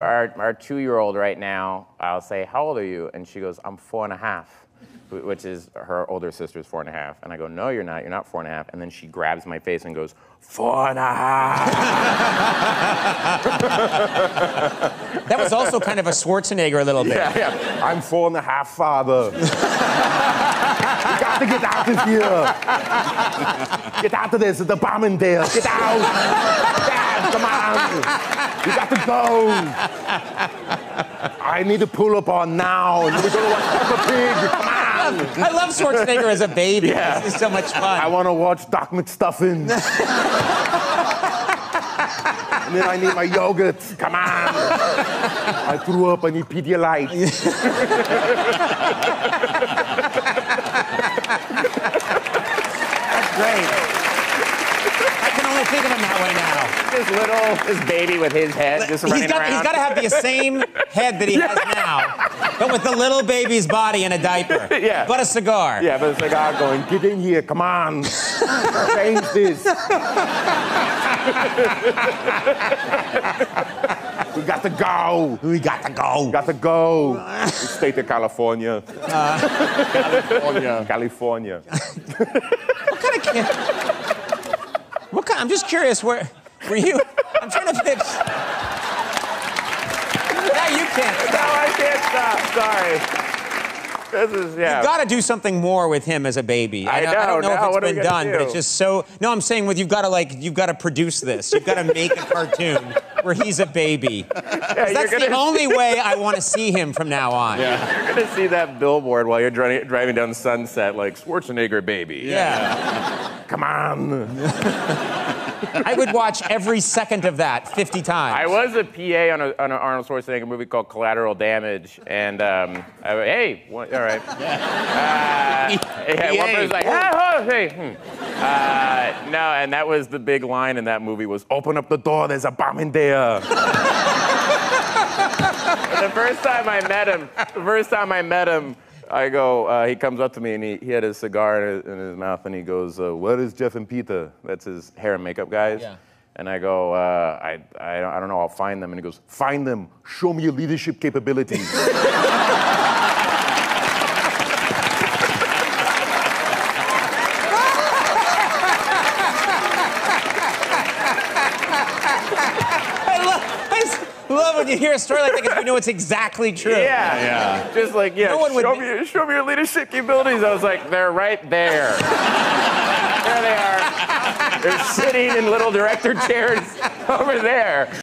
Our, our two year old right now, I'll say, How old are you? And she goes, I'm four and a half, which is her older sister's four and a half. And I go, No, you're not. You're not four and a half. And then she grabs my face and goes, Four and a half. That was also kind of a Schwarzenegger a little bit. yeah, yeah. I'm four and a half, father. you got to get out of here. Get out of this. the a bomb in there. Get out. Dad, come on. You got to go. I need to pull up on now. We're going to watch Peppa Pig. Come on. I love Schwarzenegger as a baby. Yeah. This is so much fun. I want to watch Doc McStuffins. and then I need my yogurt. Come on. I threw up. I need Pedialyte. That's great. I can only think of him that way now. This little, this baby with his head just running He's got, around. he's got to have the same head that he has now, but with the little baby's body in a diaper. Yeah. But a cigar. Yeah, but a cigar going, get in here, come on. Change this. we got to go. We got to go. Got to go. State of California. California. California. What kind of kid? What kind? I'm just curious. Where were you? I'm trying to fix. Yeah, you can't. No, I can't stop. Sorry. This is, yeah. You've got to do something more with him as a baby. I know, I don't know. Now if it's been done, but it's just so. No, I'm saying with you've got to like you've got to produce this. You've got to make a cartoon where he's a baby. you're That's the only way I want to see him from now on. Yeah. You're gonna see that billboard while you're driving, driving down Sunset, like Schwarzenegger baby. Yeah. Come on. I would watch every second of that 50 times. I was a PA on, a, on an Arnold Schwarzenegger movie called Collateral Damage, and um, I, hey, what, all right. Uh, yeah, one person's like, ah, oh, hey, hmm. uh, no, and that was the big line in that movie was, "Open up the door, there's a bomb in there." The first time I met him, the first time I met him, I go, uh, he comes up to me and he, he had his cigar in his, in his mouth and he goes, uh, "What is Jeff and Peter?" That's his hair and makeup guys. Yeah. And I go, uh, I, I, don't, I don't know, I'll find them. And he goes, Find them. Show me your leadership capabilities. I love, I s- love when you hear a story like that because you know it's exactly true. yeah, yeah. Just like, yeah, No one would show, be- me, show me your leadership capabilities. I was like, They're right there. there they are. They're sitting in little director chairs over there.